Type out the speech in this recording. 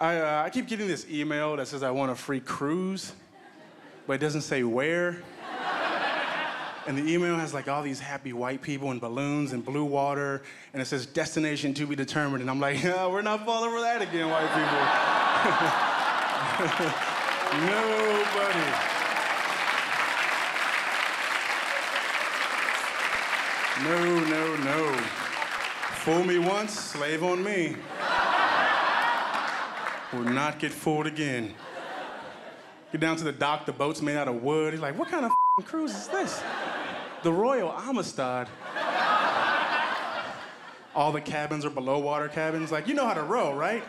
I, uh, I keep getting this email that says I want a free cruise, but it doesn't say where. And the email has like all these happy white people and balloons and blue water, and it says destination to be determined. And I'm like, oh, we're not falling for that again, white people. Nobody. No, no, no. Fool me once, slave on me. Will not get fooled again. Get down to the dock, the boat's made out of wood. He's like, what kind of cruise is this? The Royal Amistad. All the cabins are below water cabins. Like, you know how to row, right?